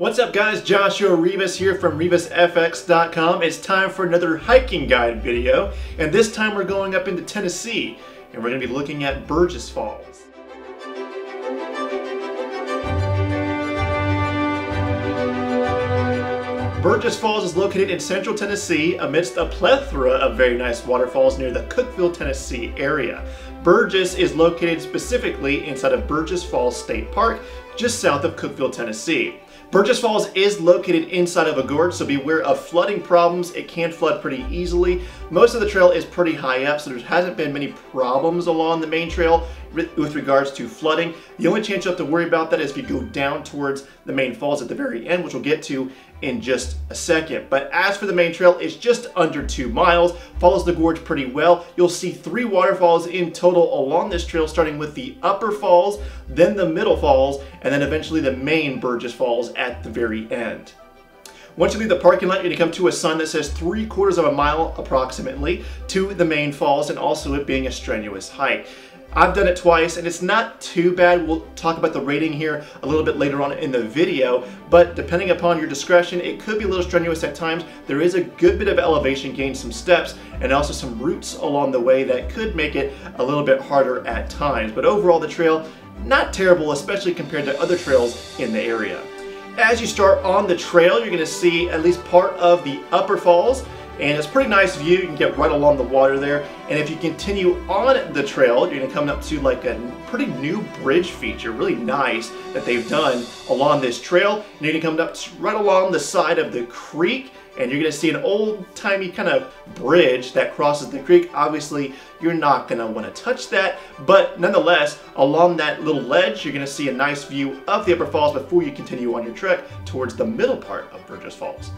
What's up guys, Joshua Rivas here from RivasFX.com. It's time for another hiking guide video, and this time we're going up into Tennessee, and we're going to be looking at Burgess Falls. Burgess Falls is located in central Tennessee amidst a plethora of very nice waterfalls near the Cookeville, Tennessee area. Burgess is located specifically inside of Burgess Falls State Park, just south of Cookeville, Tennessee. Burgess Falls is located inside of a gorge, so beware of flooding problems. It can flood pretty easily. Most of the trail is pretty high up, so there hasn't been many problems along the main trail with regards to flooding. The only chance you have to worry about that is if you go down towards the main falls at the very end, which we'll get to in just a second. But as for the main trail, it's just under two miles, follows the gorge pretty well. You'll see three waterfalls in total along this trail, starting with the upper falls, then the middle falls, and then eventually the main Burgess Falls at the very end. Once you leave the parking lot, you're gonna come to a sign that says three quarters of a mile approximately to the main falls and also it being a strenuous hike. I've done it twice and it's not too bad. We'll talk about the rating here a little bit later on in the video, but depending upon your discretion, it could be a little strenuous at times. There is a good bit of elevation gain, some steps, and also some roots along the way that could make it a little bit harder at times. But overall, the trail, not terrible, especially compared to other trails in the area. As you start on the trail, you're gonna see at least part of the upper falls and it's a pretty nice view. You can get right along the water there. And if you continue on the trail, you're gonna come up to like a pretty new bridge feature, really nice that they've done along this trail. And you're gonna come up right along the side of the creek and you're gonna see an old-timey kind of bridge that crosses the creek. Obviously, you're not gonna wanna touch that, but nonetheless, along that little ledge, you're gonna see a nice view of the Upper Falls before you continue on your trek towards the middle part of Burgess Falls.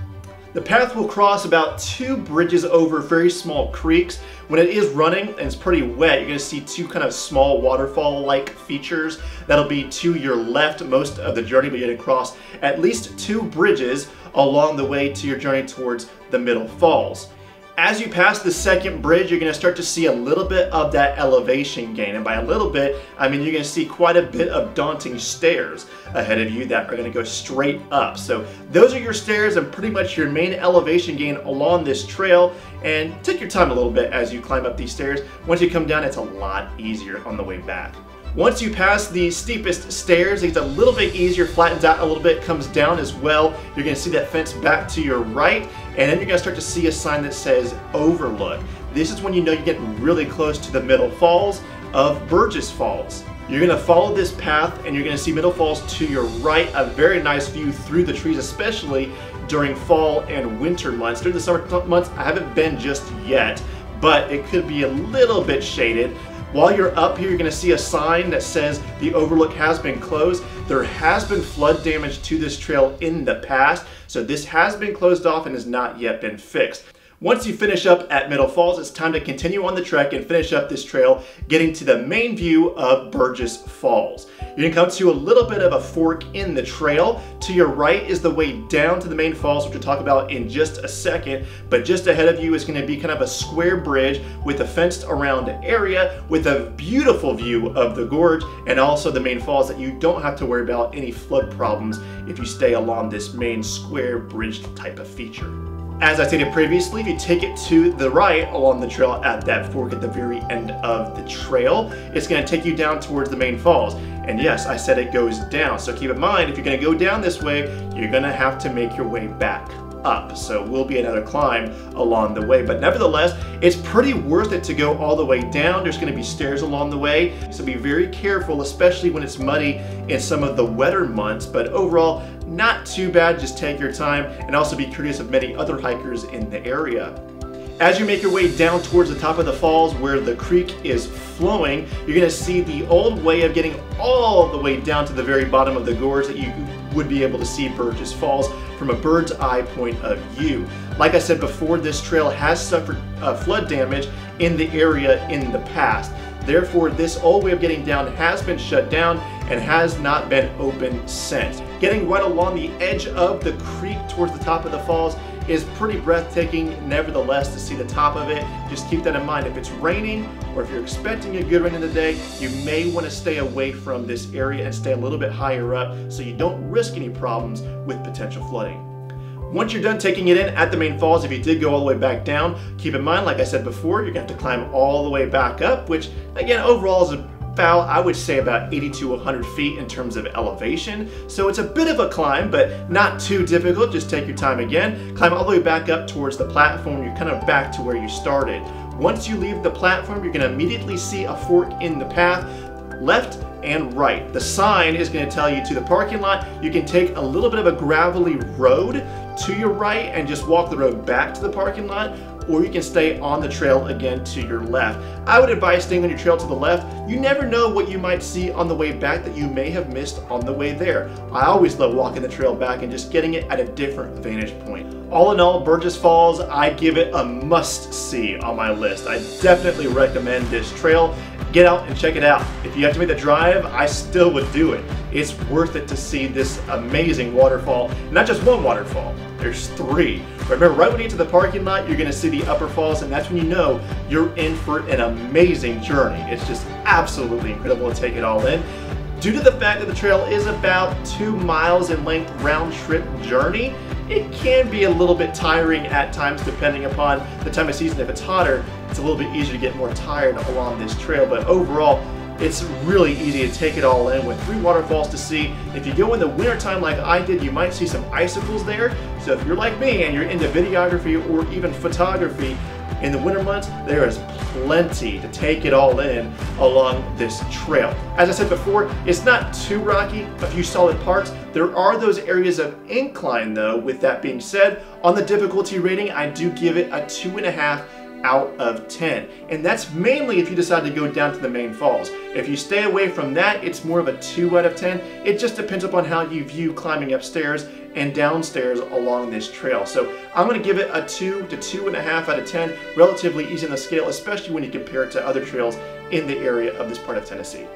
The path will cross about two bridges over very small creeks. When it is running and it's pretty wet, you're gonna see two kind of small waterfall-like features. That'll be to your left most of the journey, but you're gonna cross at least two bridges along the way to your journey towards the middle falls. As you pass the second bridge, you're gonna start to see a little bit of that elevation gain. And by a little bit, I mean you're gonna see quite a bit of daunting stairs ahead of you that are gonna go straight up. So those are your stairs and pretty much your main elevation gain along this trail. And take your time a little bit as you climb up these stairs. Once you come down, it's a lot easier on the way back. Once you pass the steepest stairs, it gets a little bit easier, flattens out a little bit, comes down as well. You're gonna see that fence back to your right, and then you're gonna start to see a sign that says overlook. This is when you know you're getting really close to the middle falls of Burgess Falls. You're gonna follow this path and you're gonna see Middle Falls to your right, a very nice view through the trees, especially during fall and winter months. During the summer months, I haven't been just yet, but it could be a little bit shaded. While you're up here, you're gonna see a sign that says the overlook has been closed. There has been flood damage to this trail in the past, so this has been closed off and has not yet been fixed. Once you finish up at Middle Falls, it's time to continue on the trek and finish up this trail, getting to the main view of Burgess Falls. You're gonna come to a little bit of a fork in the trail. To your right is the way down to the main falls, which we'll talk about in just a second, but just ahead of you is gonna be kind of a square bridge with a fenced around area with a beautiful view of the gorge and also the main falls that you don't have to worry about any flood problems if you stay along this main square bridge type of feature. As I stated previously, if you take it to the right along the trail at that fork at the very end of the trail, it's going to take you down towards the main falls. And yes, I said it goes down. So keep in mind, if you're going to go down this way, you're going to have to make your way back up. So it will be another climb along the way. But nevertheless, it's pretty worth it to go all the way down. There's gonna be stairs along the way. So be very careful, especially when it's muddy in some of the wetter months. But overall, not too bad. Just take your time and also be curious of many other hikers in the area. As you make your way down towards the top of the falls where the creek is flowing, you're gonna see the old way of getting all the way down to the very bottom of the gorge that you would be able to see Burgess Falls from a bird's eye point of view. Like I said before, this trail has suffered uh, flood damage in the area in the past. Therefore, this old way of getting down has been shut down and has not been open since. Getting right along the edge of the creek towards the top of the falls is pretty breathtaking nevertheless to see the top of it. Just keep that in mind. If it's raining or if you're expecting a good rain in the day, you may want to stay away from this area and stay a little bit higher up so you don't risk any problems with potential flooding. Once you're done taking it in at the main falls, if you did go all the way back down, keep in mind, like I said before, you're gonna have to climb all the way back up, which again, overall is about, I would say about 80 to 100 feet in terms of elevation. So it's a bit of a climb, but not too difficult. Just take your time again. Climb all the way back up towards the platform. You're kind of back to where you started. Once you leave the platform, you're gonna immediately see a fork in the path, left and right. The sign is going to tell you to the parking lot. You can take a little bit of a gravelly road to your right and just walk the road back to the parking lot or you can stay on the trail again to your left. I would advise staying on your trail to the left. You never know what you might see on the way back that you may have missed on the way there. I always love walking the trail back and just getting it at a different vantage point. All in all, Burgess Falls, I give it a must see on my list. I definitely recommend this trail get out and check it out. If you have to make the drive, I still would do it. It's worth it to see this amazing waterfall. Not just one waterfall, there's three. Remember, right when you get to the parking lot, you're gonna see the upper falls, and that's when you know you're in for an amazing journey. It's just absolutely incredible to take it all in. Due to the fact that the trail is about two miles in length round trip journey, it can be a little bit tiring at times depending upon the time of season. If it's hotter, it's a little bit easier to get more tired along this trail, but overall, it's really easy to take it all in with three waterfalls to see. If you go in the wintertime like I did, you might see some icicles there. So if you're like me and you're into videography or even photography, in the winter months, there is plenty to take it all in along this trail. As I said before, it's not too rocky, a few solid parts. There are those areas of incline though. With that being said, on the difficulty rating, I do give it a two and a half out of 10. And that's mainly if you decide to go down to the main falls. If you stay away from that, it's more of a 2 out of 10. It just depends upon how you view climbing upstairs and downstairs along this trail. So I'm going to give it a 2 to 2.5 out of 10. Relatively easy on the scale, especially when you compare it to other trails in the area of this part of Tennessee.